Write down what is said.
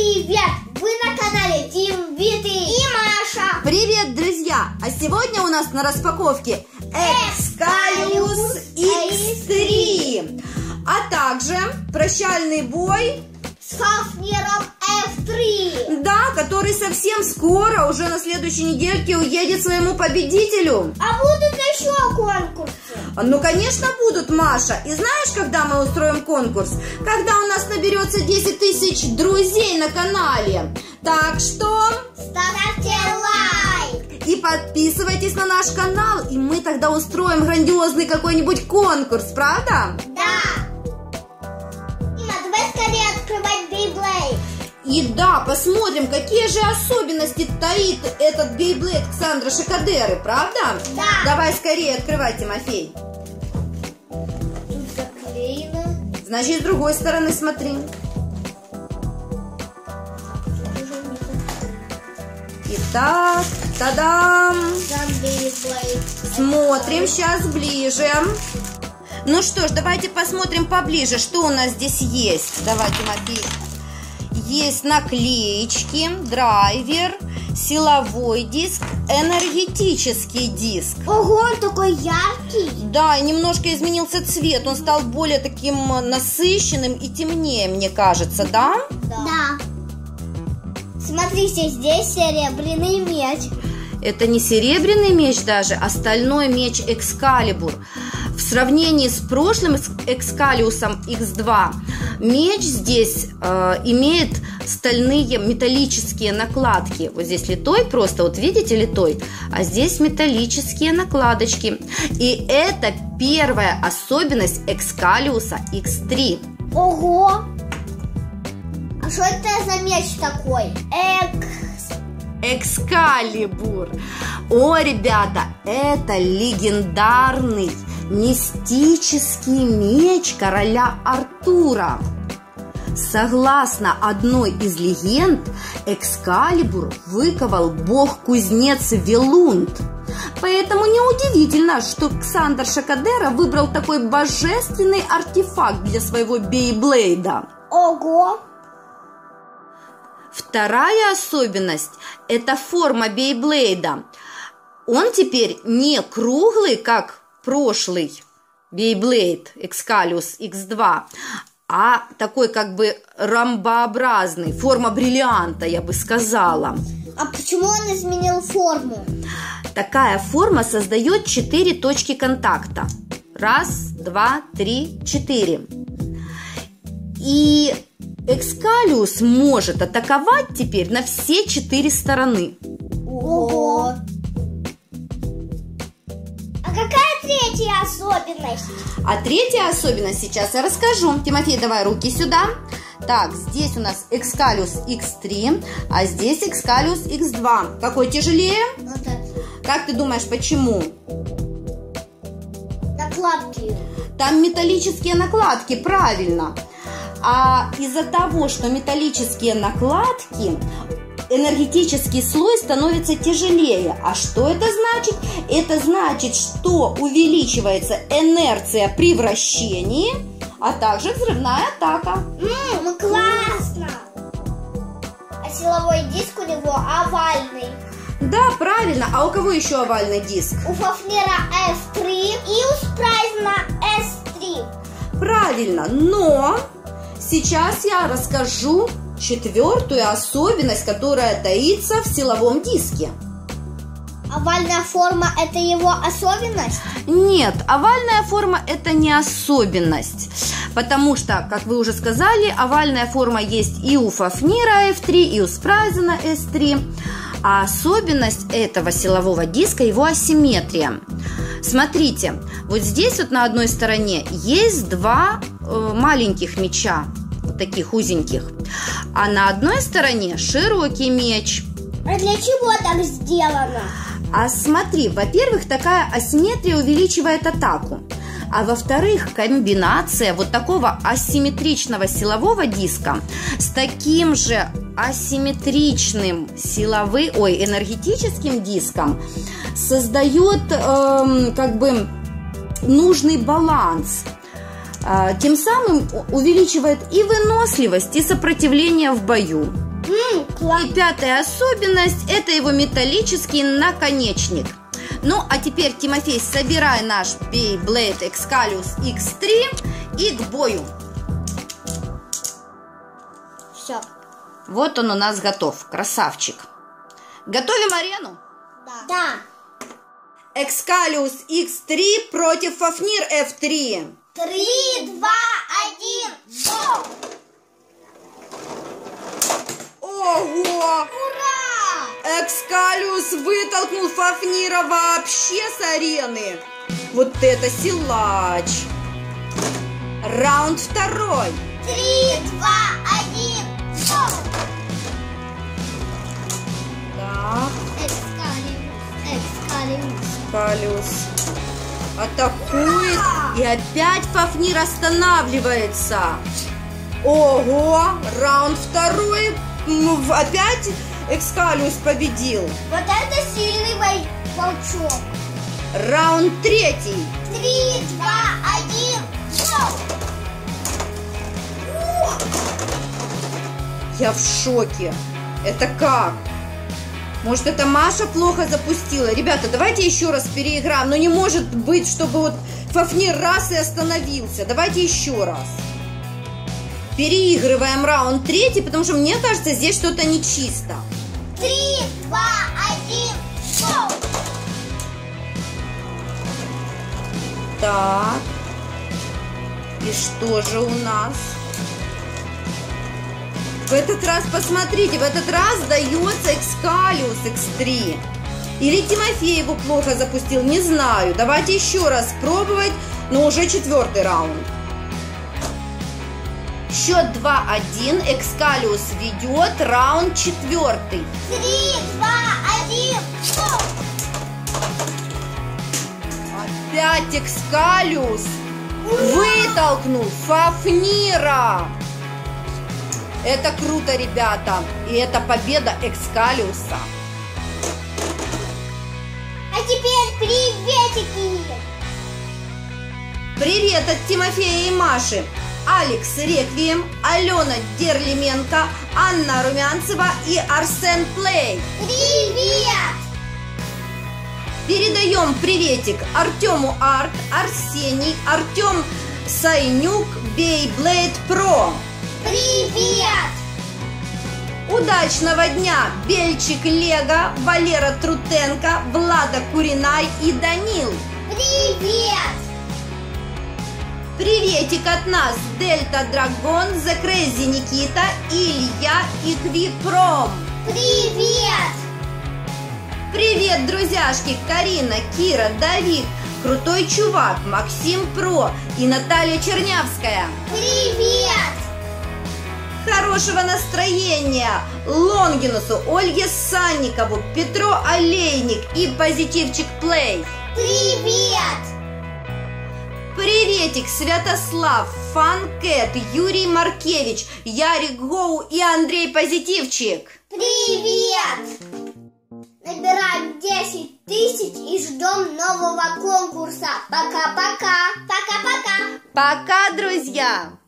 привет! Вы на канале Дим, Виты и Маша. Привет, друзья! А сегодня у нас на распаковке Excalius X3, а также прощальный бой, С Фафнером F3. да, который совсем скоро, уже на следующей недельке уедет своему победителю. А будут еще конкурсы. Ну, конечно, будут, Маша. И знаешь, когда мы устроим конкурс? Когда у нас наберется 10 тысяч друзей на канале. Так что Ставьте лайк. и подписывайтесь на наш канал, и мы тогда устроим грандиозный какой-нибудь конкурс, правда? И да, посмотрим, какие же особенности таит этот бейблейд Ксандра Шикадеры, правда? Да. Давай скорее открывай, Тимофей. Тут заклеено. Значит, с другой стороны смотри. Итак, тадам! Смотрим сейчас ближе. Ну что ж, давайте посмотрим поближе, что у нас здесь есть. Давай, Тимофей. Есть наклеечки, драйвер, силовой диск, энергетический диск. Ого, он такой яркий. Да, и немножко изменился цвет. Он стал более таким насыщенным и темнее, мне кажется, да? Да. Смотрите, здесь серебряный меч. Это не серебряный меч даже, а стальной меч Экскалибур. В сравнении с прошлым Экскалиусом X2, меч здесь э, имеет стальные металлические накладки. Вот здесь литой просто, вот видите литой, а здесь металлические накладочки. И это первая особенность Экскалиуса X3. Ого! А что это за меч такой? Эк... Экскалибур. О, ребята, это легендарный мистический меч короля Артура. Согласно одной из легенд, Экскалибур выковал бог-кузнец Велунд. Поэтому неудивительно, что Ксандр Шакадера выбрал такой божественный артефакт для своего бейблейда. Ого! Вторая особенность – это форма бейблейда. Он теперь не круглый, как прошлый бейблейд Excalius X2, а такой как бы ромбообразный, форма бриллианта, я бы сказала. А почему он изменил форму? Такая форма создает четыре точки контакта. Раз, два, три, четыре. И Экскалиус может атаковать теперь на все четыре стороны. Третья особенность? А третья особенность сейчас я расскажу. Тимофей, давай руки сюда. Так, здесь у нас Excalius X3, а здесь Excalius X2. Какой тяжелее? Вот это. Как ты думаешь, почему? Накладки. Там металлические накладки, правильно. А из-за того, что металлические накладки, энергетический слой становится тяжелее. А что это значит? Это значит, что увеличивается инерция при вращении, а также взрывная атака. Ммм, классно! А силовой диск у него овальный. Да, правильно. А у кого еще овальный диск? У Фафнера F3 и у Спрайзена S3. Правильно, но сейчас я расскажу четвертую особенность, которая таится в силовом диске. Овальная форма – это его особенность? Нет, овальная форма это не особенность. Потому что, как вы уже сказали, овальная форма есть и у Фафнира F3, и у Спрайзена S3. А особенность этого силового диска его асимметрия. Смотрите, вот здесь вот на одной стороне есть два э, маленьких меча, вот таких узеньких. А на одной стороне широкий меч. А для чего так сделано? А смотри, во-первых, такая асимметрия увеличивает атаку. А во-вторых, комбинация вот такого асимметричного силового диска с таким же асимметричным силовым, ой, энергетическим диском создает эм, как бы нужный баланс. А, Тем самым увеличивает и выносливость, и сопротивление в бою. И пятая особенность – это его металлический наконечник. Ну, а теперь, Тимофей, собирай наш Beyblade Excalibur X3 и к бою. Все. Вот он у нас готов, красавчик. Готовим арену? Да. Да. Экскалиус X3 против Фафнир F3. Три, два, один, go! Ого! Ура! Экскалиус вытолкнул Фафнира вообще с арены. Вот это силач. Раунд второй. Три, два, один, go! Так, Экскалибус, экскалибус. Экскалиус атакует. И опять Фафнир останавливается. Ого! Раунд второй. Ну, опять Экскалиус победил. Вот это сильный вол- волчок. Раунд третий. Три, два, один! Ух! Я в шоке. Это как? Может, это Маша плохо запустила? Ребята, давайте еще раз переиграем. Но не может быть, чтобы вот Фафнир раз и остановился. Давайте еще раз. Переигрываем раунд третий, потому что мне кажется, здесь что-то нечисто. Три, два, один, go! Так. И что же у нас? В этот раз, посмотрите, в этот раз дается Экскалиус X3. Или Тимофей его плохо запустил, не знаю. Давайте еще раз пробовать, но уже четвертый раунд. Счет 2-1, Экскалиус ведет, раунд четвертый. Три, два, один, go! Опять Экскалиус вытолкнул Фафнира. Это круто, ребята. И это победа Экскалиуса. А теперь приветики! Привет от Тимофея и Маши. Алекс Реквием, Алена Дерлименко, Анна Румянцева и Арсен Плей. Привет! Передаем приветик Артему Арт, Арсений, Артем Сайнюк, Бейблейд Про. Привет! Удачного дня Бельчик Лего, Валера Трутенко, Влада Куринай и Данил. Привет! Приветик от нас Дельта Драгон, The Crazy Никита, Илья и Квипром. Привет! Привет, друзьяшки! Карина, Кира, Давид, Крутой Чувак, Максим Про и Наталья Чернявская. Привет! Хорошего настроения Лонгинусу, Ольге Санникову, Петру Олейник и Позитивчик Плей. Привет! Приветик, Святослав, Фанкет, Юрий Маркевич, Ярик Гоу и Андрей Позитивчик. Привет! Набираем 10 тысяч и ждем нового конкурса. Пока-пока! Пока-пока! Пока, друзья!